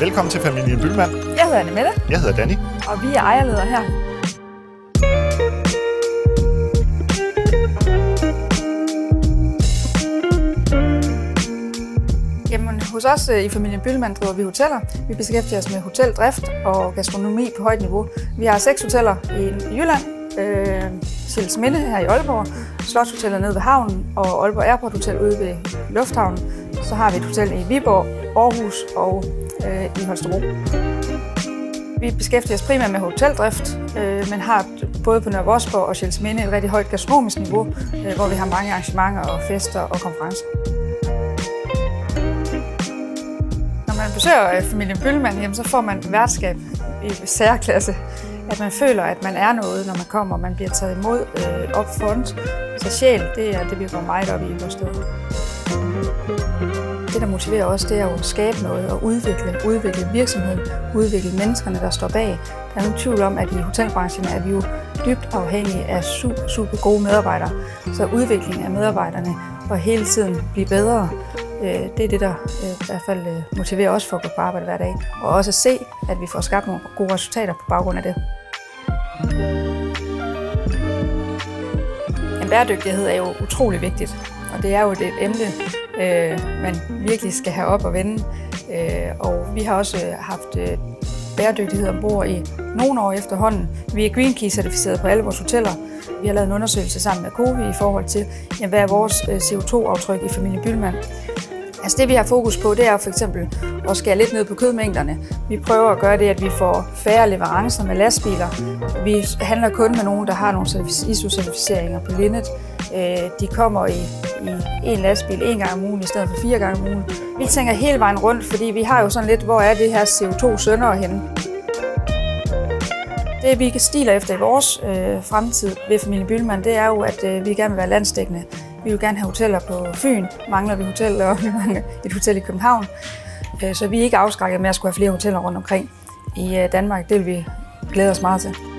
Velkommen til familien Bylmand. Jeg hedder Annemette, Jeg hedder Danny. og vi er ejerledere her. Jamen, hos os øh, i familien Byllemann driver vi hoteller. Vi beskæftiger os med hoteldrift og gastronomi på højt niveau. Vi har seks hoteller i Jylland, øh, Sjælles Minde her i Aalborg, Slotshotellet nede ved havnen og Aalborg Airport Hotel ude ved Lufthavnen. Så har vi et hotel i Viborg, Aarhus og øh, i Holstebro. Vi beskæftiger os primært med hoteldrift, øh, men har både på Nørre Vosborg og Sjælsminde et rigtig højt gastronomisk niveau, øh, hvor vi har mange arrangementer og fester og konferencer. Når man besøger øh, familien Bøllemann, jamen, så får man værtskab i særklasse. At man føler, at man er noget, når man kommer, og man bliver taget imod øh, up front. Så sjæl, det er det, vi går meget op i i vores sted. Det, der motiverer os, det er at skabe noget og udvikle, udvikle virksomheden, udvikle menneskerne, der står bag. Der er ingen tvivl om, at i hotelbranchen er vi jo dybt afhængige af super, super gode medarbejdere. Så udvikling af medarbejderne og hele tiden blive bedre, Øh, det er det, der øh, i hvert fald øh, motiverer os for at gå på arbejde hver dag. Og også at se, at vi får skabt nogle gode resultater på baggrund af det. En bæredygtighed er jo utrolig vigtigt, og det er jo et emne, man virkelig skal have op og vende. Og vi har også haft bæredygtighed ombord i nogle år efterhånden. Vi er Green Key certificeret på alle vores hoteller. Vi har lavet en undersøgelse sammen med COVI i forhold til, jamen, hvad er vores øh, CO2-aftryk i familien Bylmand. Altså det vi har fokus på, det er for eksempel at skære lidt ned på kødmængderne. Vi prøver at gøre det, at vi får færre leverancer med lastbiler. Vi handler kun med nogen, der har nogle ISO-certificeringer på Linnet. Øh, de kommer i, i en lastbil en gang om ugen i stedet for fire gange om ugen. Vi tænker hele vejen rundt, fordi vi har jo sådan lidt, hvor er det her CO2 sønder henne? Det vi stiler efter i vores øh, fremtid ved familien Bylman, det er jo, at øh, vi gerne vil være landsdækkende. Vi vil gerne have hoteller på Fyn, mangler vi hoteller, og vi mangler et hotel i København. Øh, så vi er ikke afskrækket med at skulle have flere hoteller rundt omkring i øh, Danmark. Det vil vi glæde os meget til.